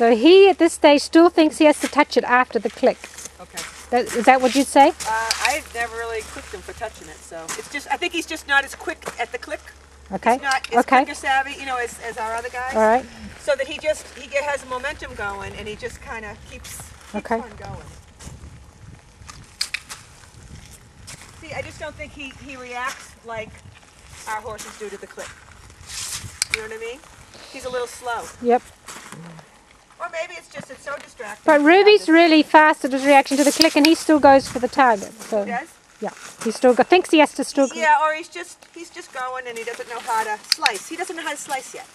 So he at this stage still thinks he has to touch it after the click. Okay. That, is that what you'd say? Uh, I've never really clicked him for touching it, so it's just I think he's just not as quick at the click. Okay. He's not as okay. clicker savvy, you know, as, as our other guys. All right. So that he just he has momentum going, and he just kind of keeps, keeps Okay. on going. See, I just don't think he he reacts like our horses do to the click. You know what I mean? He's a little slow, Yep. Maybe it's just it's so distracting. But Ruby's really fast at his reaction to the click, and he still goes for the target. So He does? yeah, he still go, thinks he has to still. Yeah, or he's just he's just going and he doesn't know how to slice. He doesn't know how to slice yet.